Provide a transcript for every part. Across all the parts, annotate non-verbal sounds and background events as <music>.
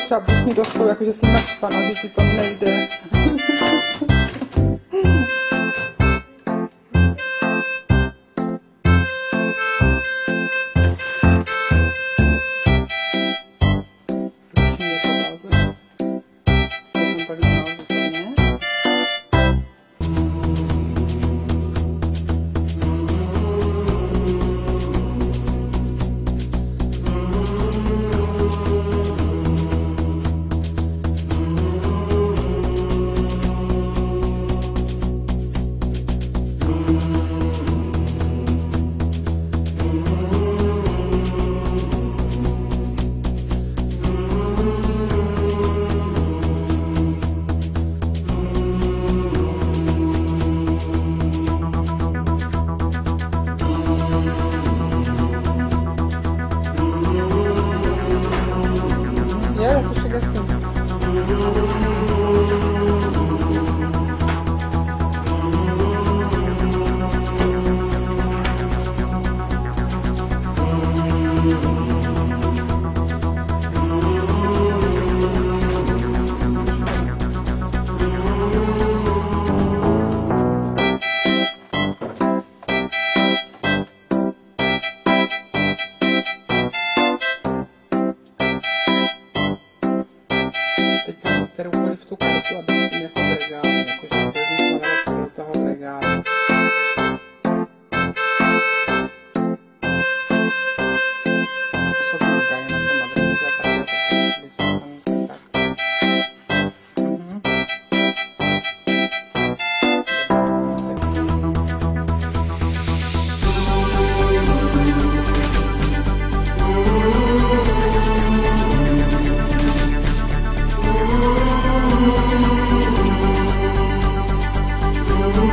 třeba buchní doskou, jakože jsem naštvaná, no, že ti to nejde. <laughs>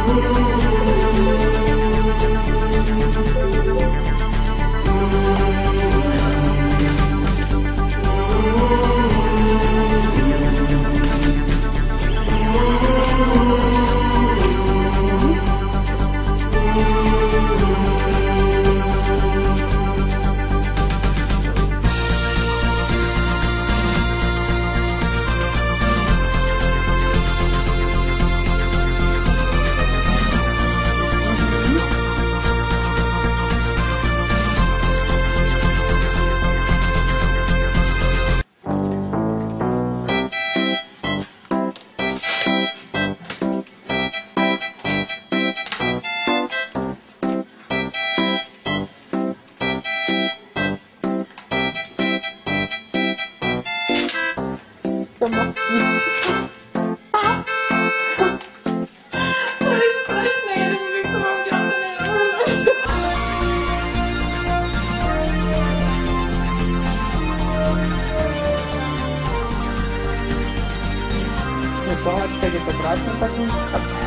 Ooh. просто мозги. Палочка где-то красным таким.